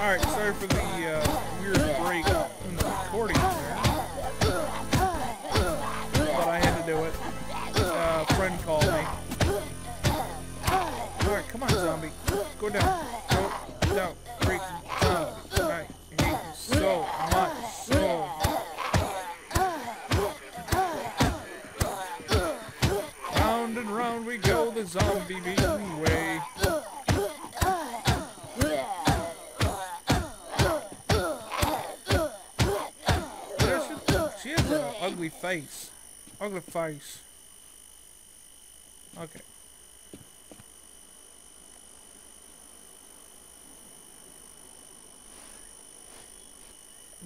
Alright, sorry for the uh, weird break in the recording there. But I had to do it. Uh, friend called me. Alright, come on, zombie. Go down. Go down. Freaking Round and round we go the zombie beaten way. Ugly face. Ugly face. Okay.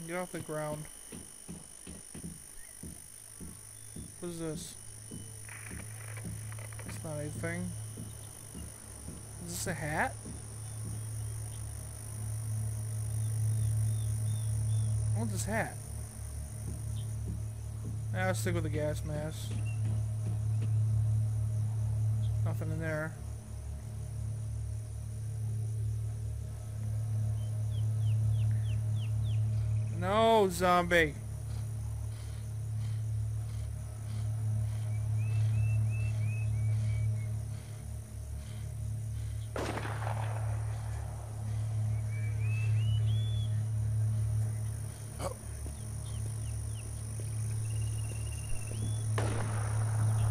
Get off the ground. What is this? It's not anything. Is this a hat? Want this hat. I'll stick with the gas mask. Nothing in there. No, zombie.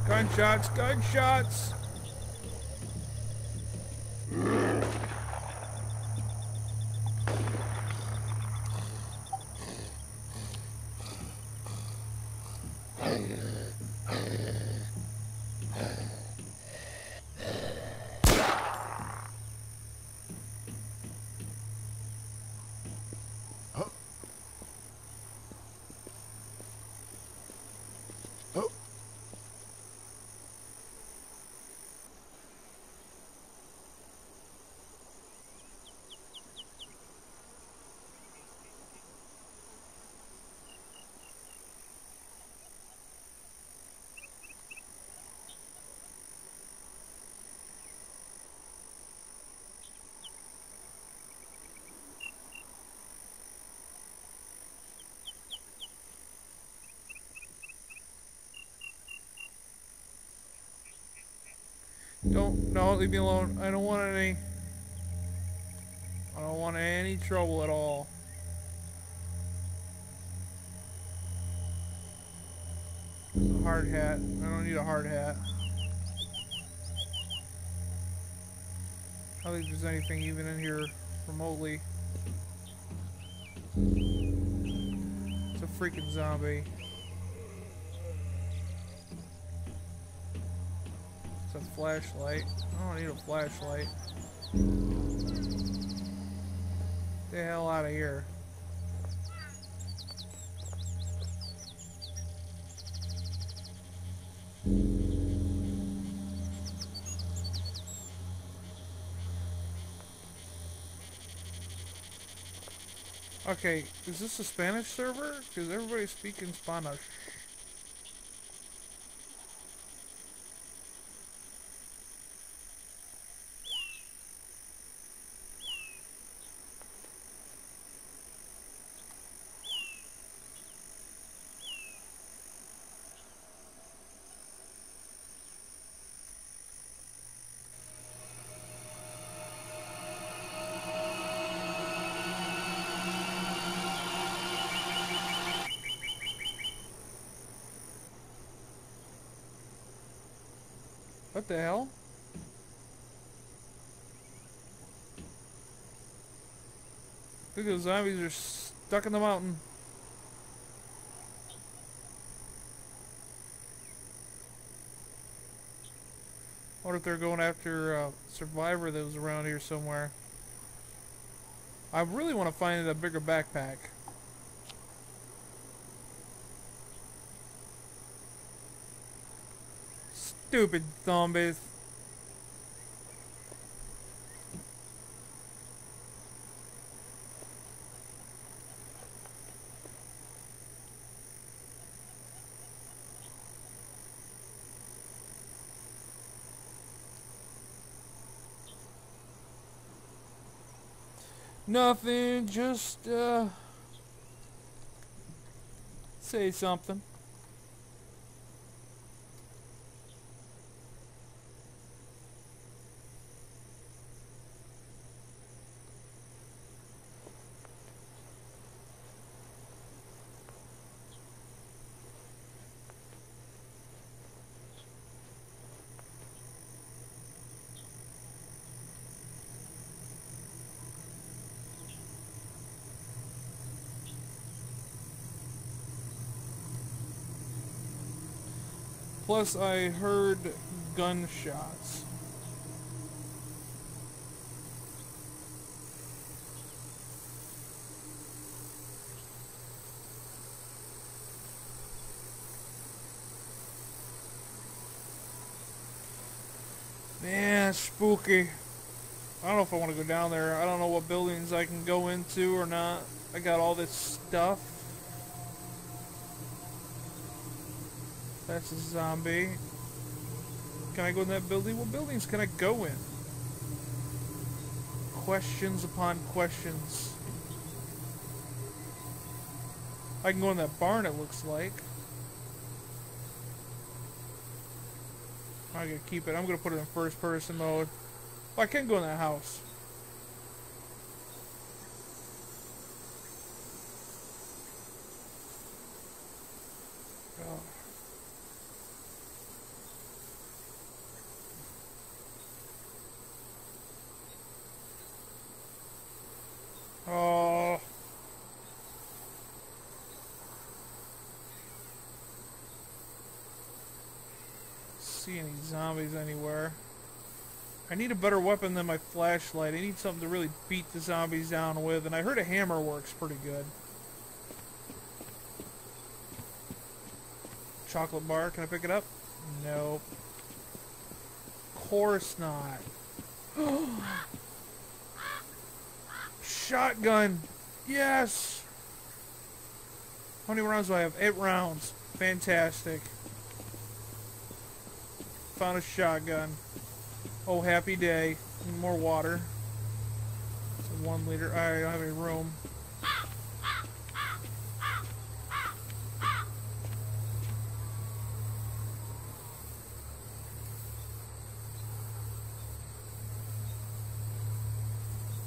Gunshots, gunshots! Don't, no, leave me alone. I don't want any. I don't want any trouble at all. There's a hard hat. I don't need a hard hat. I don't think there's anything even in here remotely. It's a freaking zombie. Flashlight. I don't need a flashlight. Get the hell out of here. Okay, is this a Spanish server? Because everybody's speaking Spanish. What the hell? Look, those zombies are stuck in the mountain. wonder if they're going after a survivor that was around here somewhere. I really want to find a bigger backpack. Stupid zombies. Nothing, just, uh, say something. Plus, I heard gunshots. Man, spooky. I don't know if I want to go down there. I don't know what buildings I can go into or not. I got all this stuff. That's a zombie. Can I go in that building? What buildings can I go in? Questions upon questions. I can go in that barn, it looks like. I'm gonna keep it. I'm gonna put it in first person mode. Oh, I can go in that house. Oh. Oh. See any zombies anywhere? I need a better weapon than my flashlight. I need something to really beat the zombies down with, and I heard a hammer works pretty good. Chocolate bar, can I pick it up? Nope. Course not. Shotgun! Yes! How many rounds do I have? Eight rounds. Fantastic. Found a shotgun. Oh, happy day. More water. One liter. I don't have any room.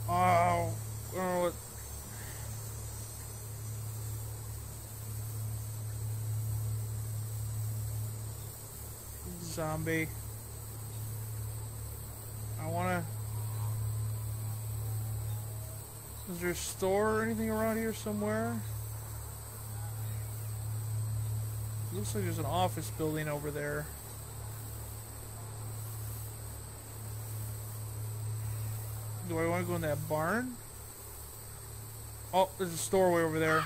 Oh, oh, what? Zombie. I wanna. Is there a store or anything around here somewhere? Looks like there's an office building over there. Do I want to go in that barn? Oh, there's a store way over there.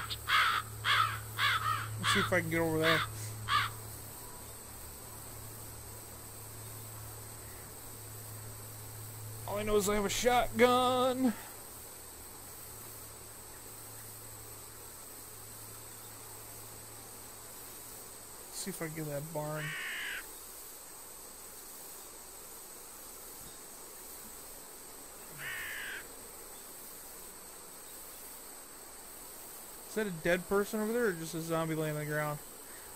Let's see if I can get over there. I know is I have a shotgun. Let's see if I can get that barn. Is that a dead person over there or just a zombie laying on the ground?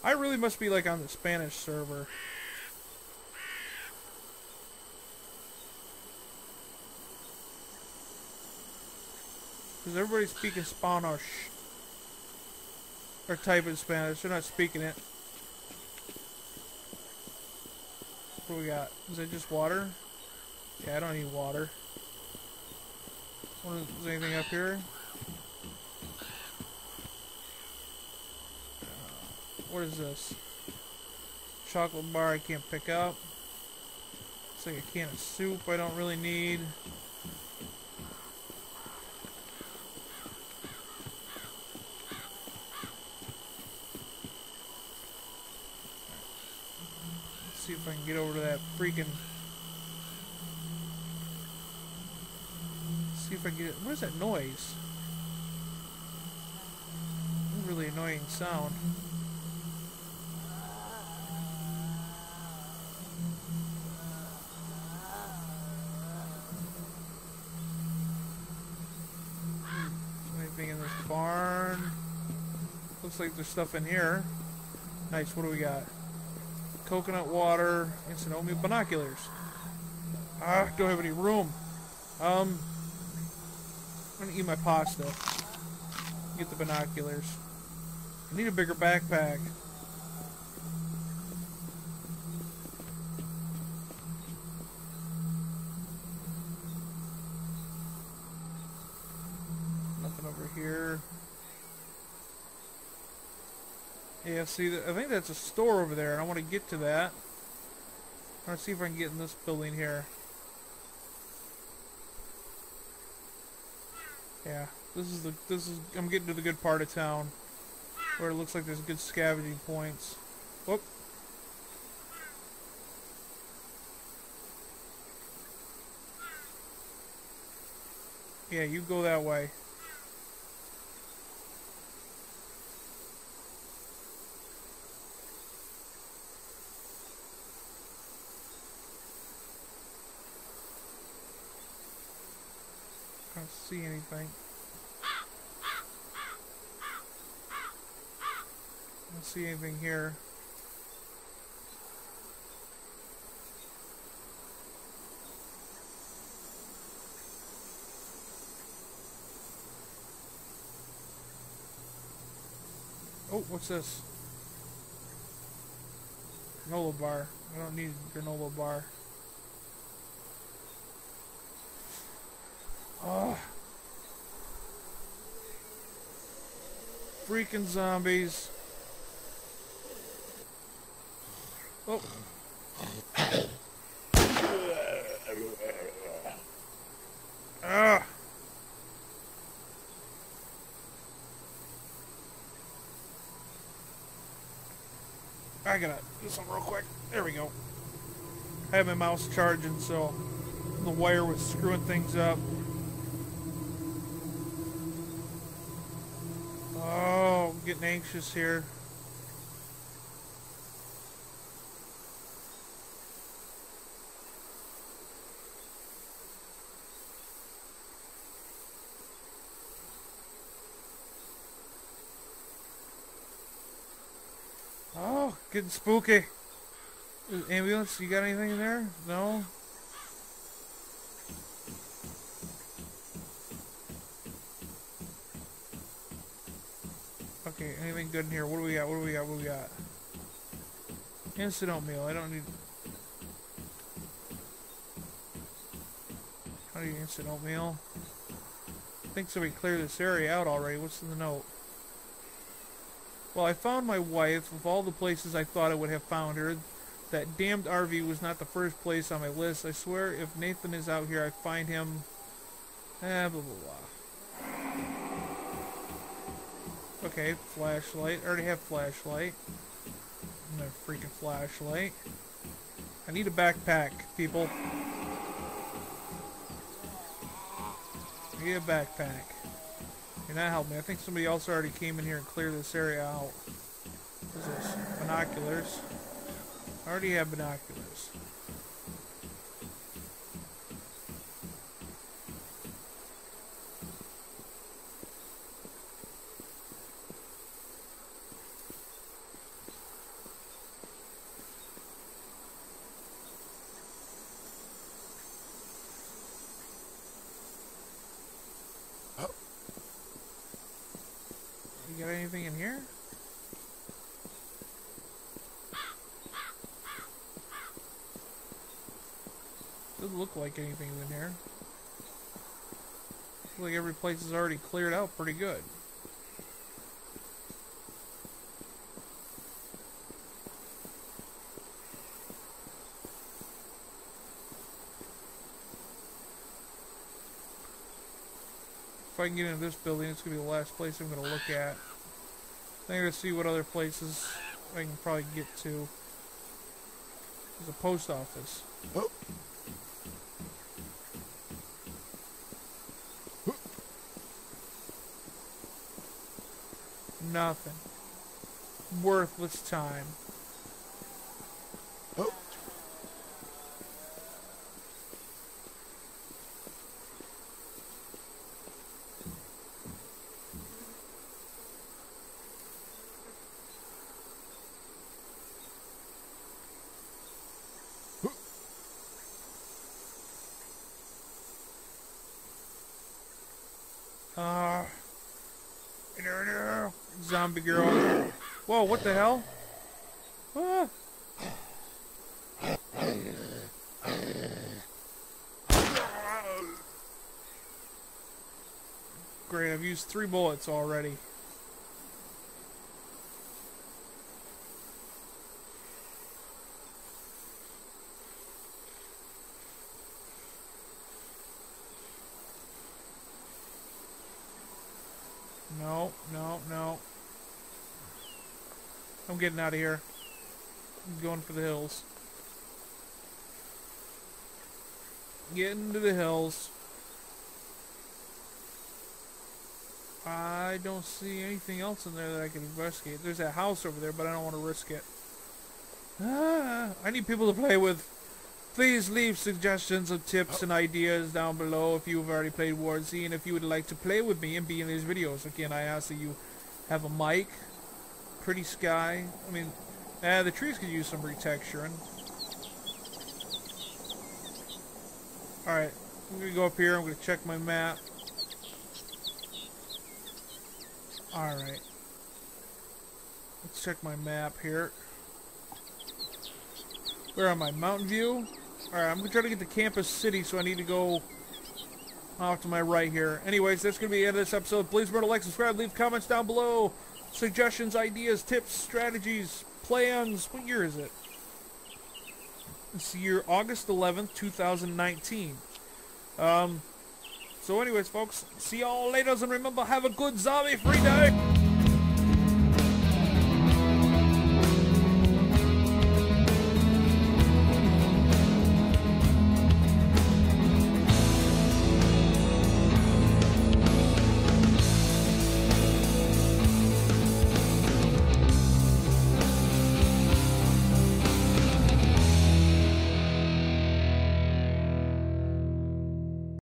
I really must be like on the Spanish server. Because everybody's speaking Spanish. Or typing Spanish. They're not speaking it. What do we got? Is that just water? Yeah, I don't need water. Is, anything up here? Uh, what is this? Chocolate bar I can't pick up. Looks like a can of soup I don't really need. Let's see if I can get freaking... See if I can get... It. What is that noise? really annoying sound. Anything in this barn. Looks like there's stuff in here. Nice, what do we got? Coconut water, instant oatmeal, binoculars. Ah, don't have any room. Um, I'm gonna eat my pasta. Get the binoculars. I need a bigger backpack. Nothing over here. Yeah, see, I think that's a store over there, and I want to get to that. Let's see if I can get in this building here. Yeah, this is the this is I'm getting to the good part of town where it looks like there's good scavenging points. Whoop. Yeah, you go that way. Can't see anything. Don't see anything here. Oh, what's this? Granola bar. I don't need a granola bar. Oh. Freaking zombies. Oh. Ah. I gotta do something real quick. There we go. I have my mouse charging, so the wire was screwing things up. Getting anxious here. Oh, getting spooky. Ambulance, you got anything in there? No? Okay, anything good in here? What do we got? What do we got? What do we got? Instant oatmeal. I don't need... How do you instant oatmeal? I think somebody cleared this area out already. What's in the note? Well, I found my wife. Of all the places I thought I would have found her, that damned RV was not the first place on my list. I swear, if Nathan is out here, I find him... Eh, blah, blah, blah. Okay, flashlight. I already have flashlight. No freaking flashlight. I need a backpack, people. I need a backpack. You're not helping me. I think somebody else already came in here and cleared this area out. What's this? Binoculars. I already have binoculars. You got anything in here? Doesn't look like anything in here. Looks like every place is already cleared out pretty good. If I can get into this building, it's going to be the last place I'm going to look at. I'm going to see what other places I can probably get to. There's a post office. Oh. Nothing. Worthless time. Oh. Uh, zombie girl. Whoa, what the hell? Ah. Great, I've used three bullets already. No, no. I'm getting out of here. I'm going for the hills. Getting to the hills. I don't see anything else in there that I can investigate. There's a house over there, but I don't want to risk it. Ah, I need people to play with. Please leave suggestions of tips and ideas down below if you've already played War Z and if you would like to play with me and be in these videos. Again, I ask that you have a mic, pretty sky. I mean, eh, the trees could use some retexturing. Alright, I'm going to go up here. I'm going to check my map. Alright. Let's check my map here. Where am I? Mountain View? Alright, I'm to try to get to Campos City, so I need to go off to my right here. Anyways, that's going to be the end of this episode. Please remember to like, subscribe, leave comments down below. Suggestions, ideas, tips, strategies, plans. What year is it? It's year August 11th, 2019. Um, so anyways, folks, see y'all later, and remember, have a good zombie-free day!